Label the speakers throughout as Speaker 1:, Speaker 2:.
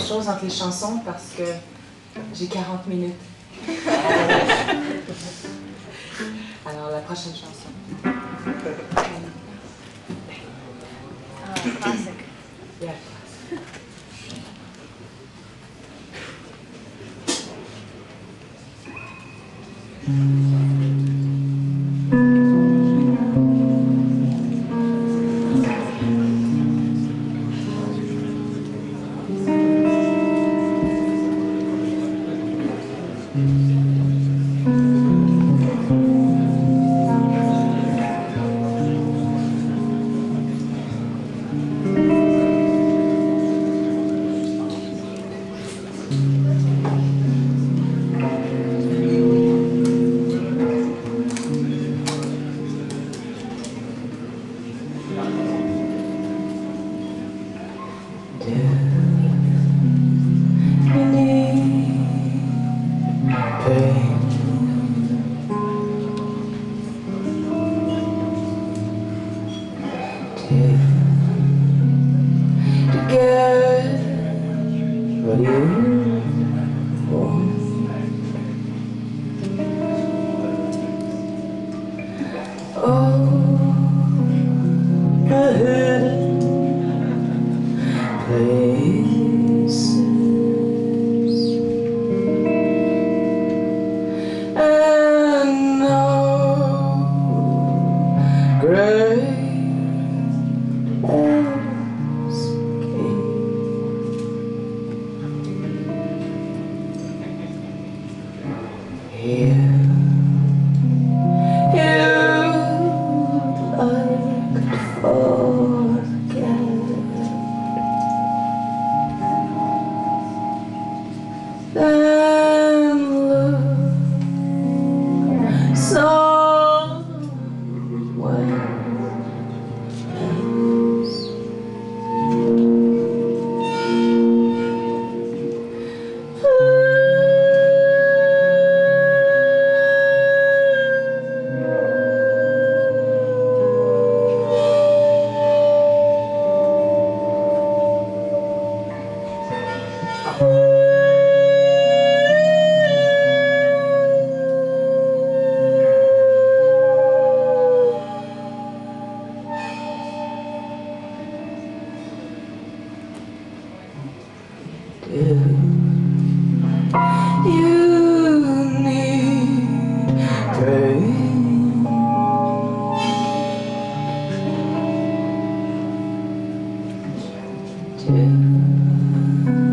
Speaker 1: chose entre les chansons parce que j'ai 40 minutes. To.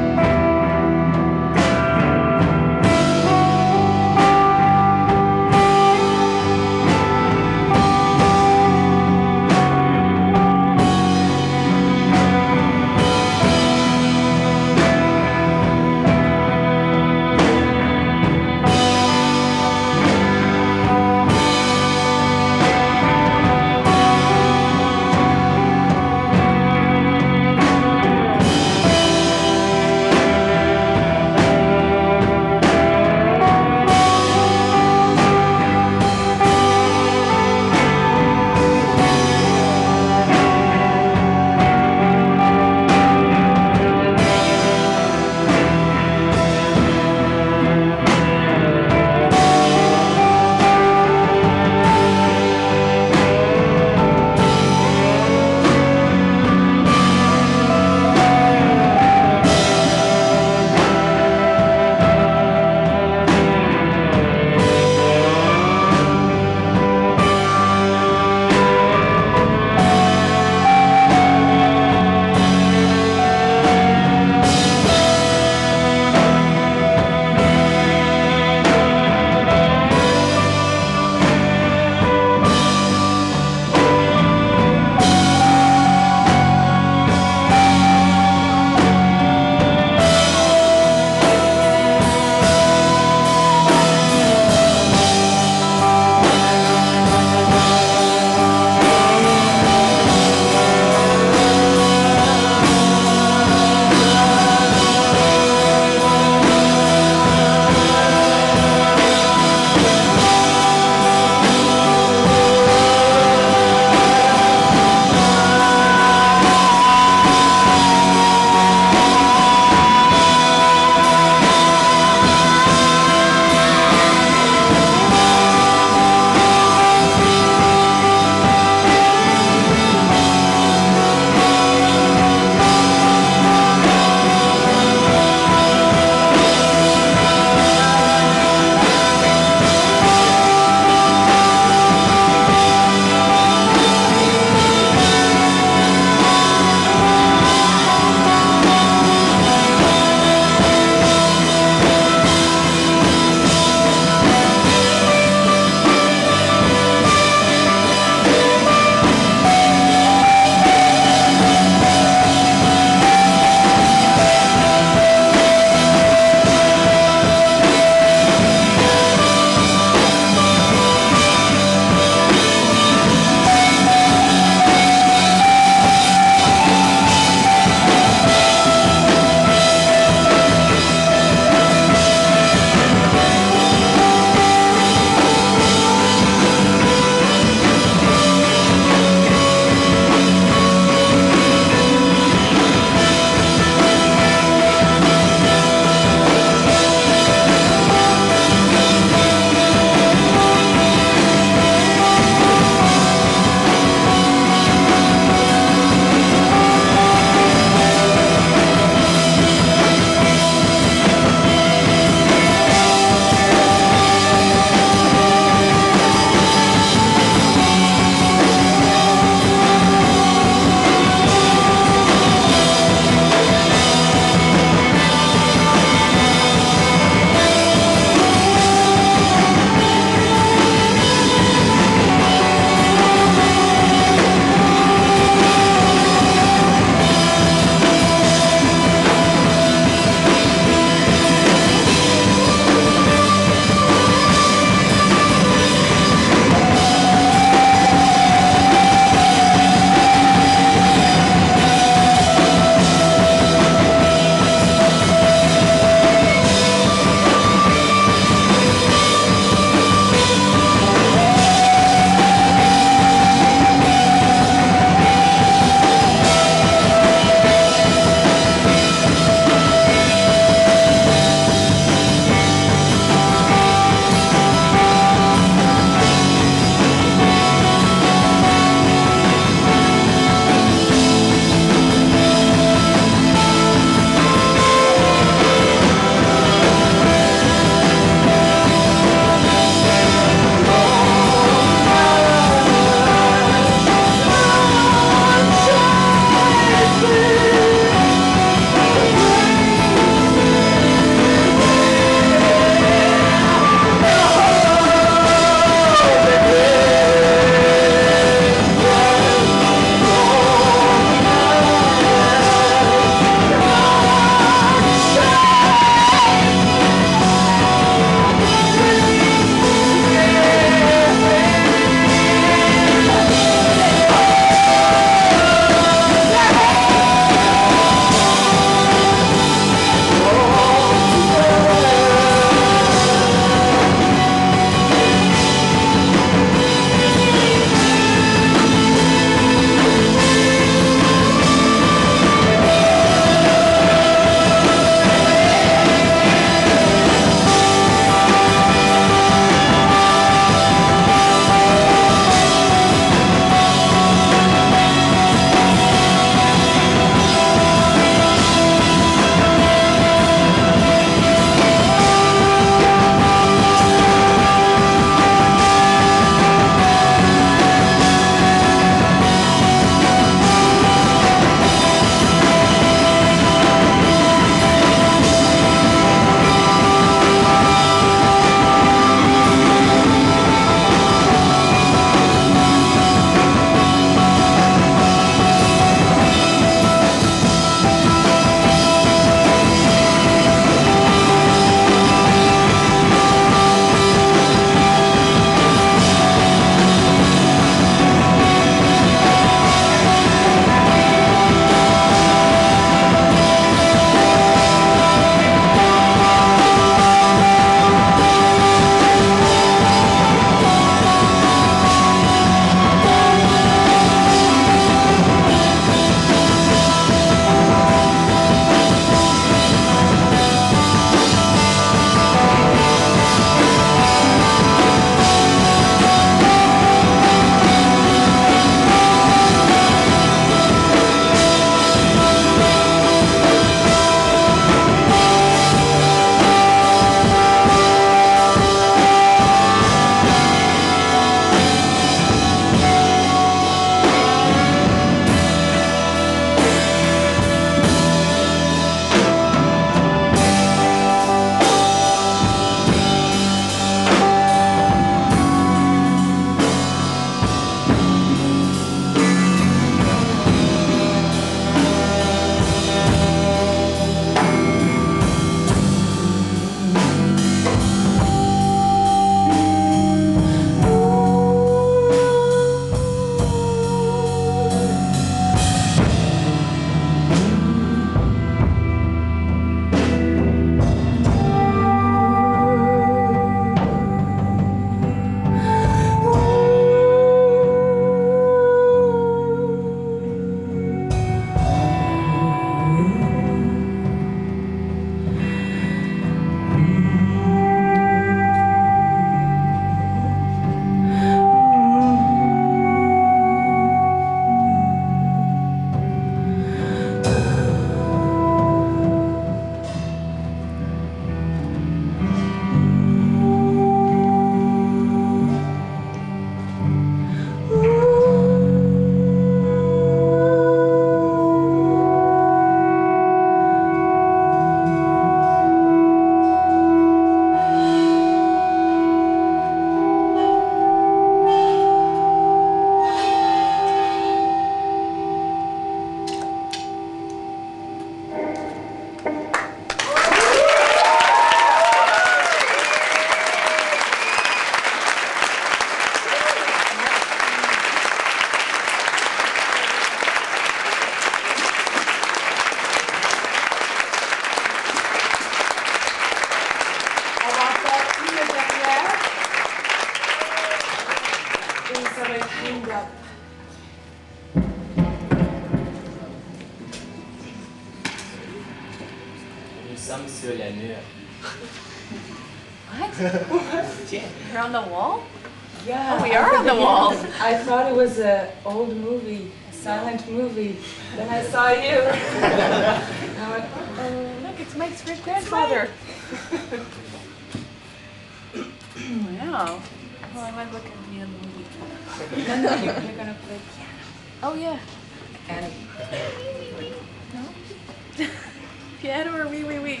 Speaker 1: Piano
Speaker 2: or wee wee wee?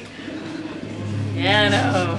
Speaker 2: Piano.